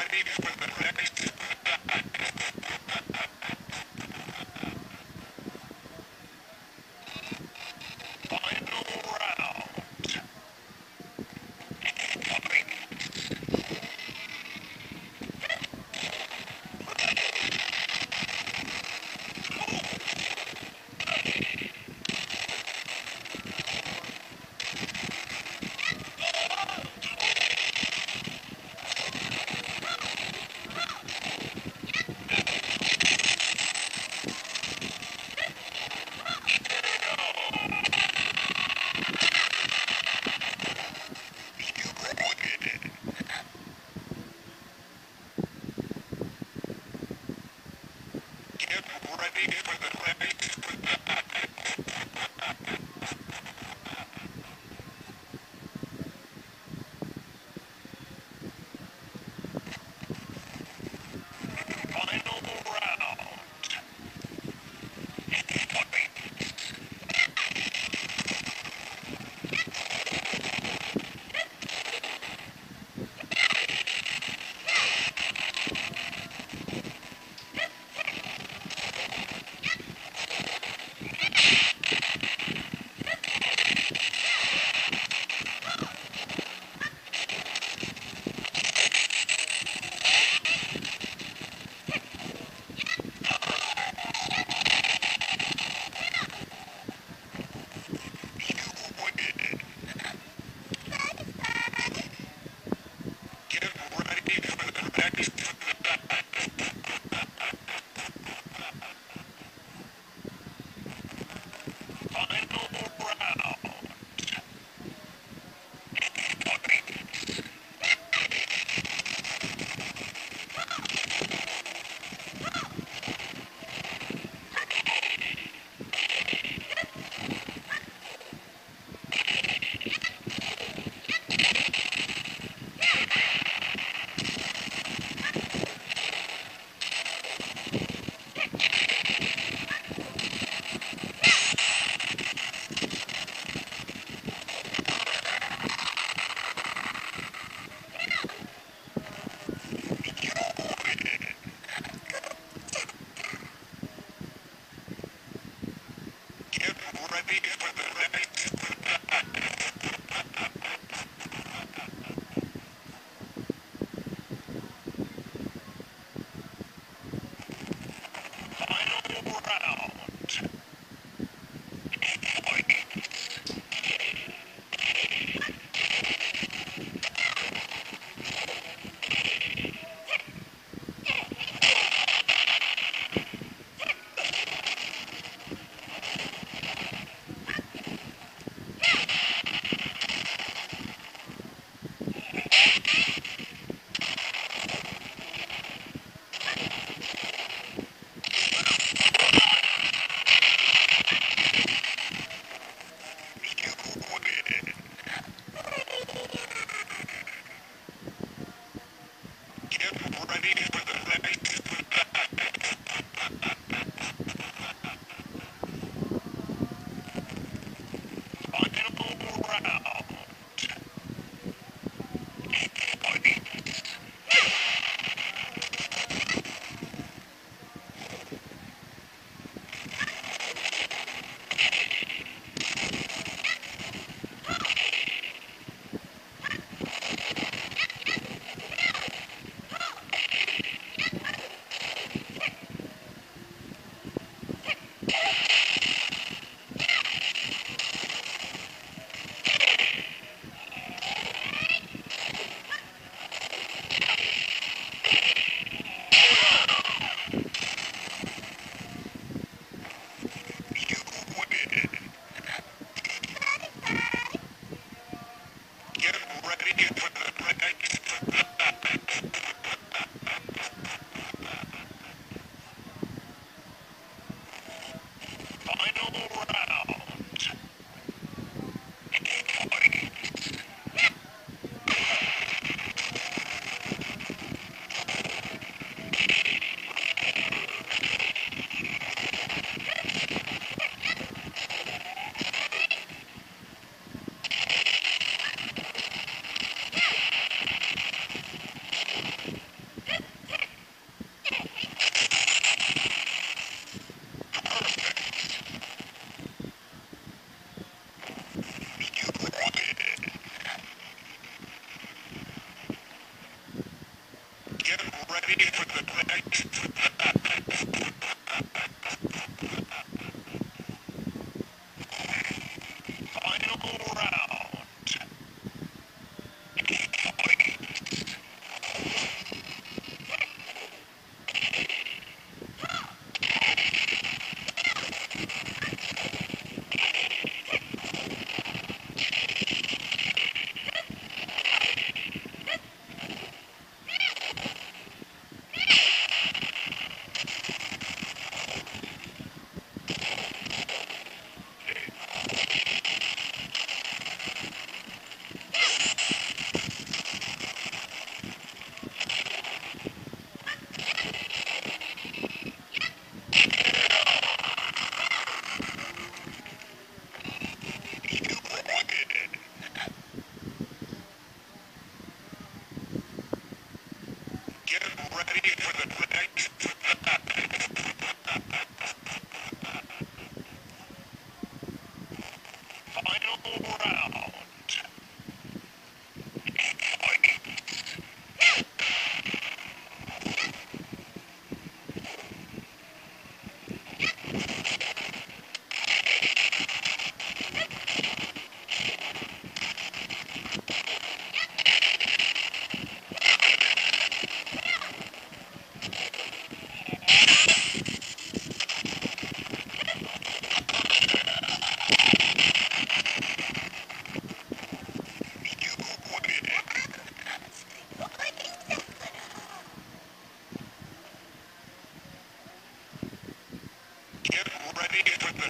Madrid después del with the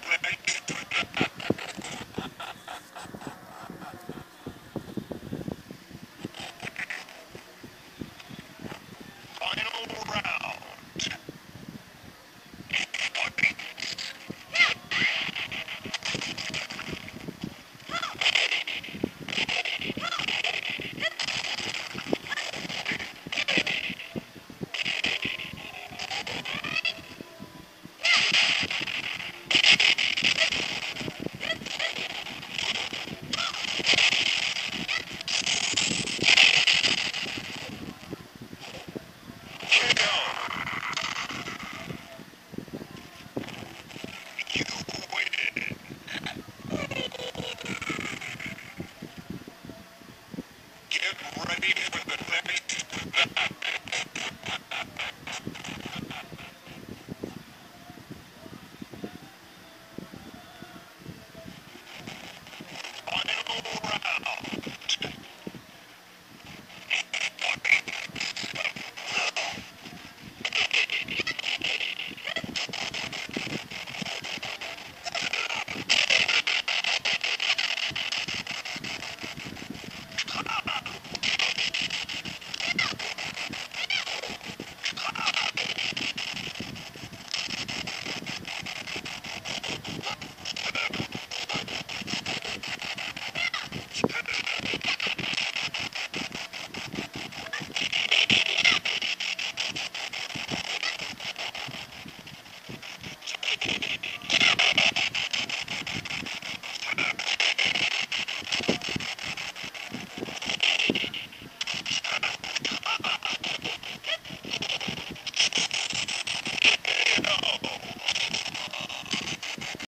play.